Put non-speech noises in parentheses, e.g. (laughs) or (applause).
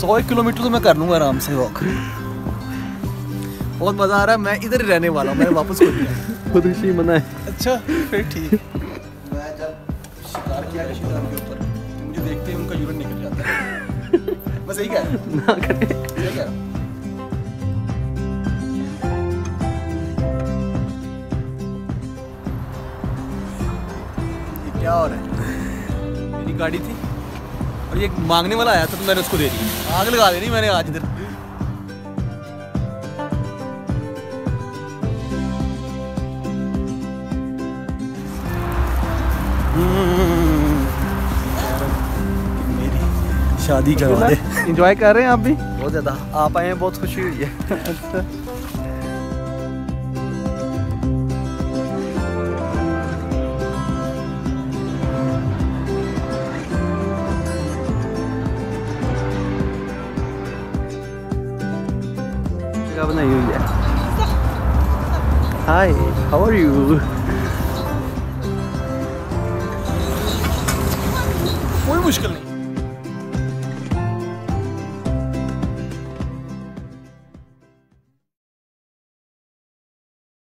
सौ किलोमीटर तो मैं कर लूँगा आराम से वॉक बहुत मज़ा आ रहा है मैं इधर ही रहने वाला हूँ मैंने वापस को दिया खुदकुशी मना है। अच्छा फिर ठीक। मैं जब शिकार किया के ऊपर तो मुझे देखते ही उनका यूरिन निकल जाता है। मैं सही कह रहा हूँ। ना करे। सही कह रहा क्या हो रहा है? मेरी गाड़ी थी। और ये मांगने वाला आया था तो मैंने उसको दे दी। आग लगा देनी मैंने आज इधर। शादी करवा दे। इंजॉय कर रहे हैं आप भी? बहुत ज़्यादा। आप आए हैं बहुत खुशी हुई है। (laughs) अच्छा। जगह बनाई हुई है are you? कोई मुश्किल नहीं